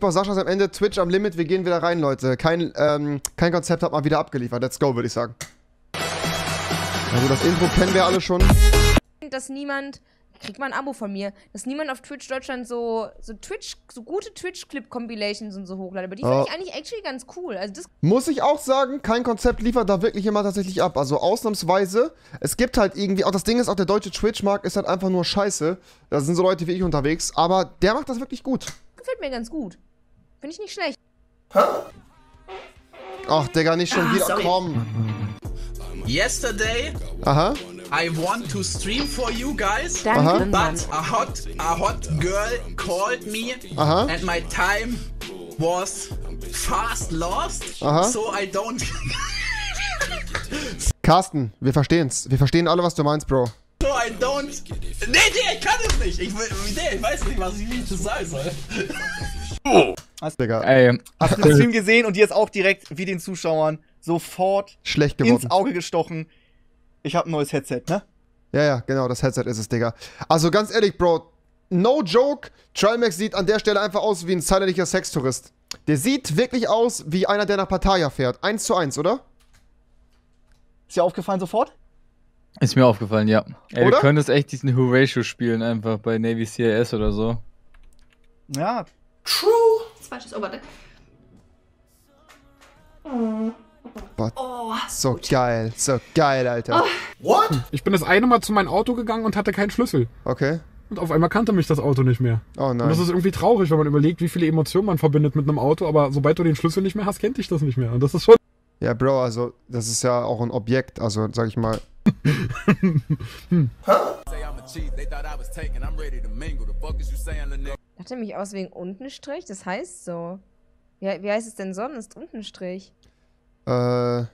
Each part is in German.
Boah, Sascha ist am Ende Twitch am Limit, wir gehen wieder rein, Leute. Kein, ähm, kein Konzept hat mal wieder abgeliefert. Let's go, würde ich sagen. Also das Intro kennen wir alle schon. dass niemand, kriegt mal ein Abo von mir, dass niemand auf Twitch Deutschland so, so Twitch, so gute Twitch-Clip-Compilations und so hochladet. Aber die finde Oh. ich eigentlich actually ganz cool. Also das Muss ich auch sagen, kein Konzept liefert da wirklich immer tatsächlich ab. Also ausnahmsweise, es gibt halt irgendwie, auch das Ding ist, auch der deutsche Twitch-Markt ist halt einfach nur scheiße. Da sind so Leute wie ich unterwegs, aber der macht das wirklich gut. Gefällt mir ganz gut. Finde ich nicht schlecht. Ach, Digga, nicht schon wieder kommen. Yesterday, Aha. I want to stream for you guys, Mann. but a hot, a hot girl called me, Aha. and my time was fast lost, Aha. so I don't, Carsten, wir verstehen's. Wir verstehen alle, was du meinst, Bro. I don't. Nee, nee, ich kann es nicht. Ich, will- nee, ich weiß nicht, was ich wie ich das sagen soll. Digga, Ey, Hast du den Stream gesehen und dir ist auch direkt, wie den Zuschauern, sofort schlecht ins geworden. Auge gestochen. Ich habe ein neues Headset, ne? Ja, ja, genau, das Headset ist es, Digga. Also ganz ehrlich, Bro, no joke, Trimax sieht an der Stelle einfach aus wie ein silentlicher Sextourist. Der sieht wirklich aus wie einer, der nach Pattaya fährt. Eins zu eins, oder? Ist dir aufgefallen sofort? Ist mir aufgefallen, ja. Ey, Oder? du könntest echt diesen Horatio spielen, einfach bei Navy CIS oder so. Ja. Das falsche oh, warte. So geil, so geil, Alter. Ich bin das eine Mal zu meinem Auto gegangen und hatte keinen Schlüssel. Okay. Und auf einmal kannte mich das Auto nicht mehr. Oh Und das nein. ist irgendwie traurig, wenn man überlegt, wie viele Emotionen man verbindet mit einem Auto, aber sobald du den Schlüssel nicht mehr hast, kennt dich das nicht mehr. Und das ist schon. Ja, Bro, also das ist ja auch ein Objekt, also sag ich mal. Hat er mich aus wegen Untenstrich? Das heißt so. Ja, wie heißt es denn sonst? Untenstrich. Äh.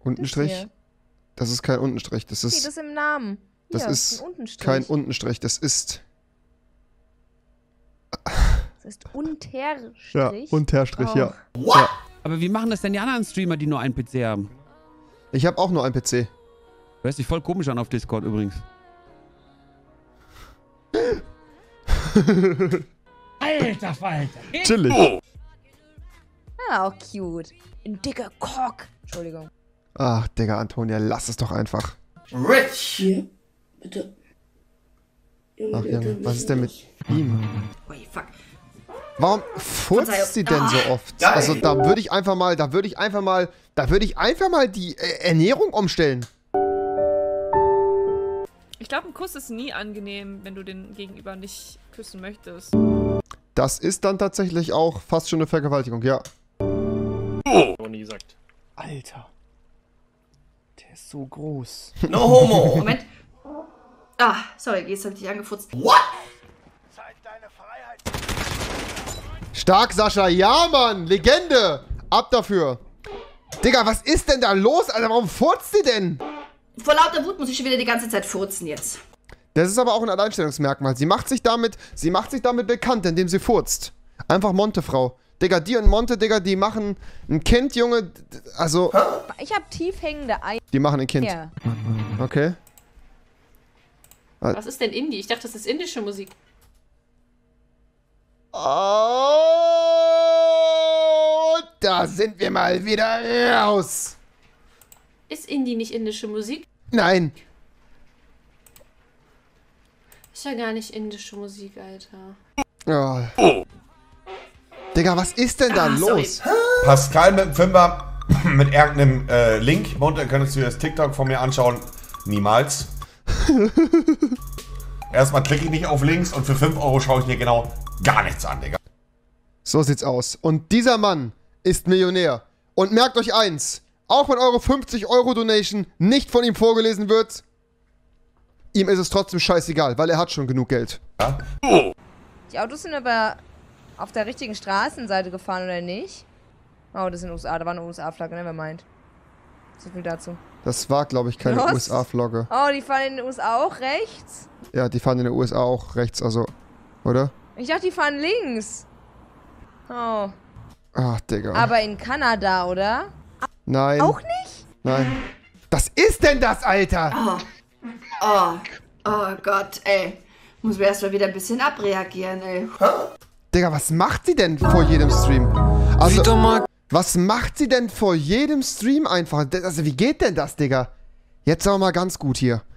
Untenstrich? Das ist kein Untenstrich, das Steht ist das im Namen? das Hier, ist ein Untenstrich. kein Untenstrich, das ist. Das ist Unterstrich. Ja, Unterstrich, Oh. ja. Aber wie machen das denn die anderen Streamer, die nur einen PC haben? Ich habe auch nur einen PC. Hört sich voll komisch an auf Discord übrigens. Alter Falter. Chillig. Ah, auch cute. Ein dicker Cock. Entschuldigung. Ach, Digga, Antonia, lass es doch einfach. Hier, bitte. Ach, Junge, was ist denn mit ihm? Ui, fuck. Warum furzt sie denn so oft? Also da würde ich einfach mal, da würde ich einfach mal, da würde ich einfach mal die äh, Ernährung umstellen. Ich glaube, ein Kuss ist nie angenehm, wenn du den Gegenüber nicht küssen möchtest. Das ist dann tatsächlich auch fast schon eine Vergewaltigung, ja. Alter. Der ist so groß. No homo. Moment. Ah, sorry, jetzt hab ich dich angefutzt. Stark, Sascha, ja, Mann, Legende. Ab dafür. Digga, was ist denn da los? Alter, warum furzt sie denn? Vor lauter Wut muss ich schon wieder die ganze Zeit furzen jetzt. Das ist aber auch ein Alleinstellungsmerkmal. Sie macht sich damit, sie macht sich damit bekannt, indem sie furzt. Einfach Montefrau. Digga, die und Monte, Digga, die machen ein Kind, Junge. Also, Ich habe tief hängende Eier. die machen ein Kind. Ja. Okay. Was ist denn Indie? Ich dachte, das ist indische Musik. Oh, da sind wir mal wieder raus. Ist Indie nicht indische Musik? Nein. Ist ja gar nicht indische Musik, Alter. Oh. Digga, was ist denn da sorry. los? Pascal mit dem Fünfer mit irgendeinem äh, Link. Monte, könntest du dir das TikTok von mir anschauen? Niemals. Erstmal klicke ich nicht auf Links und für 5 Euro schaue ich dir genau gar nichts an, Digga. So sieht's aus. Und dieser Mann ist Millionär. Und merkt euch eins: Auch wenn eure 50-Euro-Donation nicht von ihm vorgelesen wird, ihm ist es trotzdem scheißegal, weil er hat schon genug Geld. Die Autos sind aber auf der richtigen Straßenseite gefahren, oder nicht? Oh, das sind USA. Da war eine USA-Flagge, ne? Wer meint? So viel dazu. Das war, glaube ich, keine? USA-Flagge. Oh, die fahren in den USA auch rechts? Ja, die fahren in den USA auch rechts, also. Oder? Ich dachte, die fahren links. Oh. Ach, Digga. Aber in Kanada, oder? Nein. Auch nicht? Nein. Was ist denn das, Alter? Oh. Oh. Oh Gott, ey. Muss mir erstmal wieder ein bisschen abreagieren, ey. Digga, was macht sie denn vor jedem Stream? Also, was macht sie denn vor jedem Stream einfach? Also, wie geht denn das, Digga? Jetzt aber mal ganz gut hier.